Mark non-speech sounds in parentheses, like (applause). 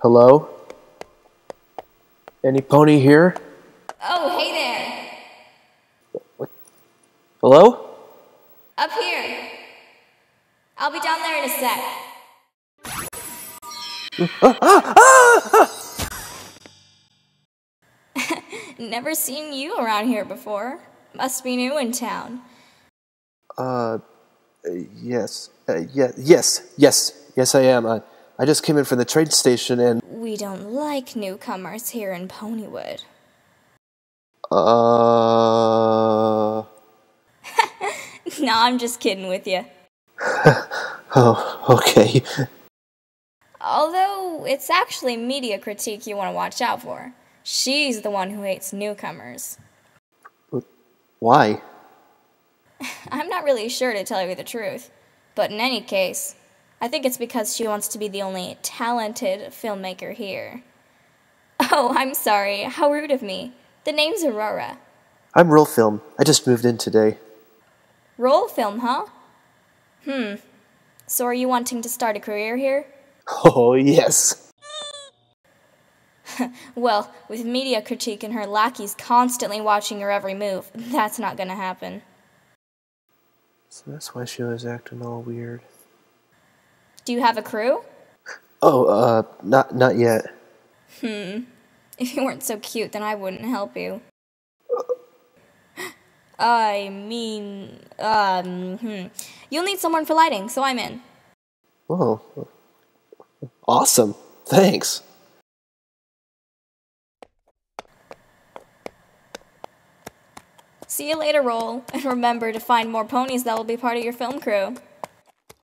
Hello? Any pony here? Oh, hey there. Hello? Up here. I'll be down there in a sec. (laughs) Never seen you around here before. Must be new in town. Uh, yes. Uh, yeah, yes, yes, yes, I am. Uh, I just came in from the train station and. We don't like newcomers here in Ponywood. (laughs) Uh. no, I'm just kidding with you. (laughs) Oh, okay. Although, it's actually media critique you want to watch out for. She's the one who hates newcomers. Why? (laughs) I'm not really sure to tell you the truth, but in any case, I think it's because she wants to be the only talented filmmaker here. (laughs) Oh, I'm sorry. How rude of me. The name's Arora. I'm Roll Film. I just moved in today. Roll film, huh? Hmm. So are you wanting to start a career here? (laughs) Oh, yes. (laughs) Well, with media critique and her lackeys constantly watching her every move, that's not gonna happen. So that's why she was acting all weird. Do you have a crew? Oh, uh, not not yet. Hmm. (laughs) If you weren't so cute, then I wouldn't help you. (gasps) I mean, um, hmm. You'll need someone for lighting, so I'm in. Oh, awesome. Thanks. See you later, Roll, (laughs) and remember to find more ponies that will be part of your film crew.